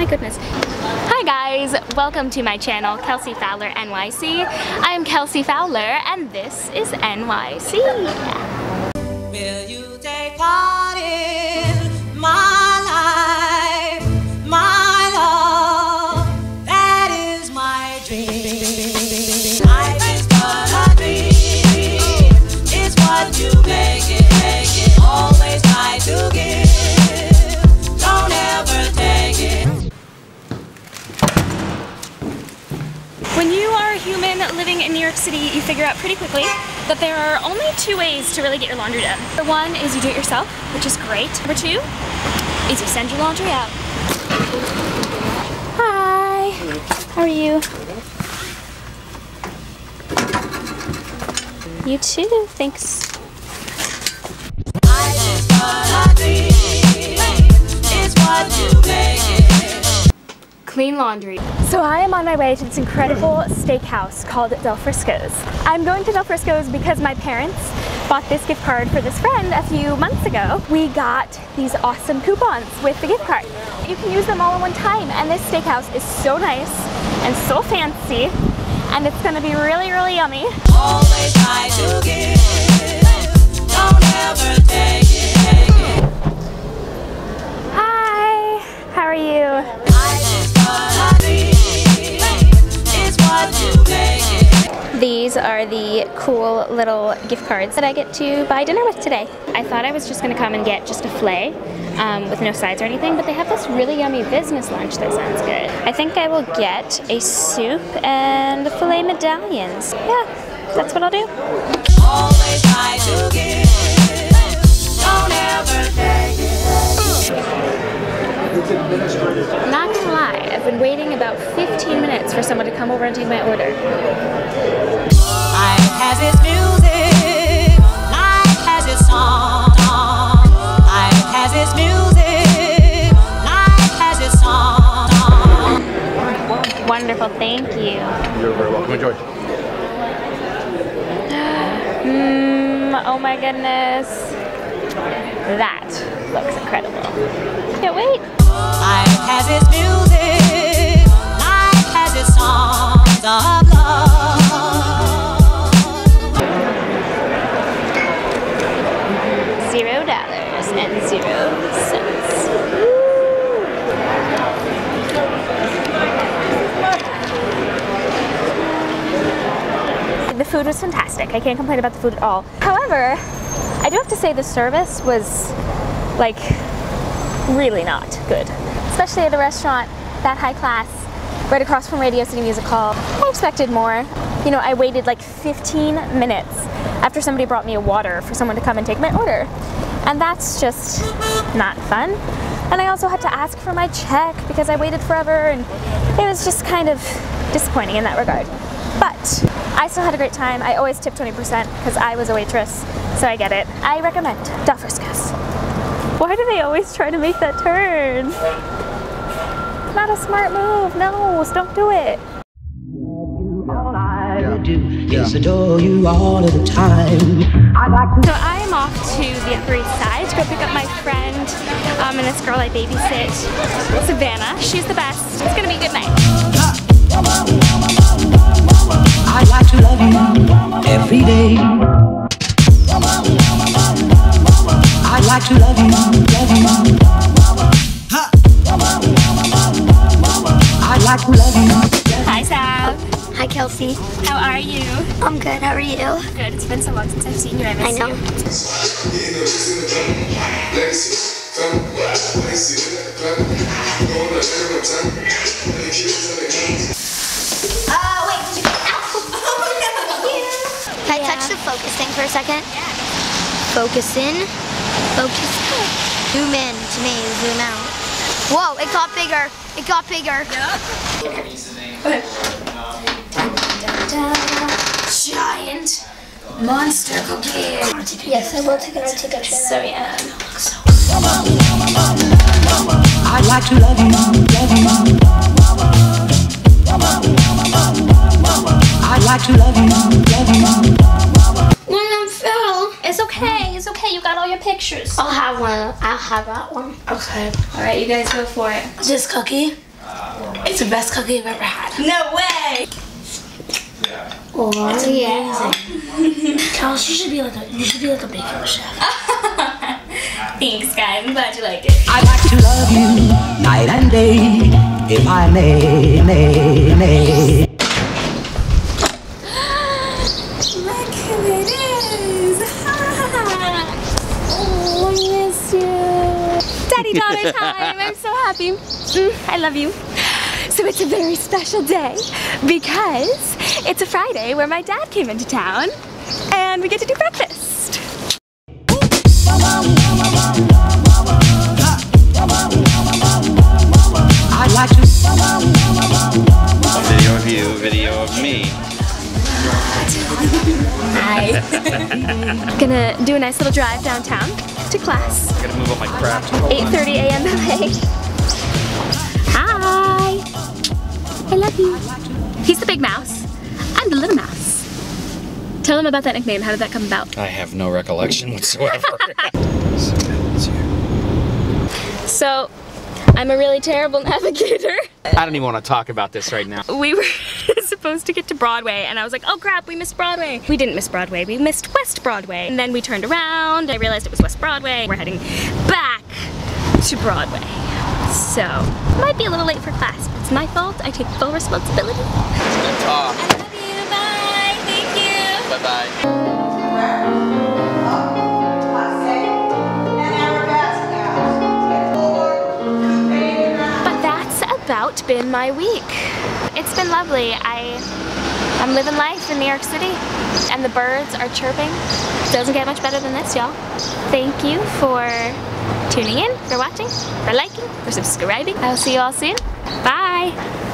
My goodness. Hi guys, welcome to my channel, Kelsey Fowler NYC. I am Kelsey Fowler and this is NYC. You figure out pretty quickly that there are only two ways to really get your laundry done. Number one is you do it yourself, which is great. Number two is you send your laundry out. Hi, how are you? You too, thanks. Life Clean laundry. So I am on my way to this incredible steakhouse called Del Frisco's. I'm going to Del Frisco's because my parents bought this gift card for this friend a few months ago. We got these awesome coupons with the gift card. You can use them all in one time and this steakhouse is so nice and so fancy and it's gonna be really, really yummy. Always try to give. Don't ever take it, take it. Hi, how are you? These are the cool little gift cards that I get to buy dinner with today. I thought I was just gonna come and get just a filet um, with no sides or anything, but they have this really yummy business lunch that sounds good. I think I will get a soup and the filet medallions. Yeah, that's what I'll do. Always try to give. Don't ever take it. Not gonna lie, I've been waiting about 15 minutes for someone to come over and take my order. Wonderful, thank you. You're very welcome. Enjoy. Mmm, oh my goodness. That looks incredible. Can't wait. Life has its music. The food was fantastic. I can't complain about the food at all. However, I do have to say the service was like really not good. Especially at a restaurant that high class, right across from Radio City Music Hall. I expected more. You know, I waited like 15 minutes after somebody brought me a water for someone to come and take my order. And that's just not fun. And I also had to ask for my check because I waited forever and it was just kind of disappointing in that regard. But I still had a great time. I always tip 20% because I was a waitress, so I get it. I recommend Del. Why do they always try to make that turn? Not a smart move. No, don't do it. All I is adore you all of the time. I'd like So I am off to the Upper East Side to go pick up my friend um, and this girl I babysit, Savannah. She's the best. It's gonna be a good night. I'd like to love you every day. I'd like to love you. Hi, Kelsey. How are you? I'm good. How are you? Good. It's been so long since I've seen you. I miss I know. you. Uh, wait. Did you... Can I touch the focus thing for a second? Yeah. Focus in. Focus out. Zoom in to me. Zoom out. Whoa! It got bigger. It got bigger. Giant monster cookie. Yes, I will take an take picture. So yeah. I'd like to love you, love you. I'd like to love you, love you. One of fell. It's okay. It's okay. You got all your pictures. I'll have one. I'll have that one. Okay. All right, you guys go for it. this cookie? It's the best cookie I've ever had. No way! Oh yeah. Charles, you should be like a you should be like a baking chef. Thanks, guys. I'm glad you liked it. I'd like to love you night and day, if I may, may, may. Look who it is! oh, I miss you. Daddy daughter time. I'm so happy. Mm, I love you. So it's a very special day because it's a Friday where my dad came into town and we get to do breakfast. I'd like to Video of you, video of me. Hi. Gonna do a nice little drive downtown to class. I gotta move all my crap. 8.30 a.m. LA. Hi. I love you. He's the big mouse. I'm the little mouse. Tell him about that nickname. How did that come about? I have no recollection whatsoever. So, I'm a really terrible navigator. I don't even want to talk about this right now. We were supposed to get to Broadway, and I was like, oh crap, we missed Broadway. We didn't miss Broadway, we missed West Broadway. And then we turned around, I realized it was West Broadway. We're heading back to Broadway. So, might be a little late for class, but it's my fault. I take full responsibility. Been my week. It's been lovely. I, I'm living life in New York City and the birds are chirping. Doesn't get much better than this, y'all. Thank you for tuning in, for watching, for liking, for subscribing. I will see you all soon. Bye.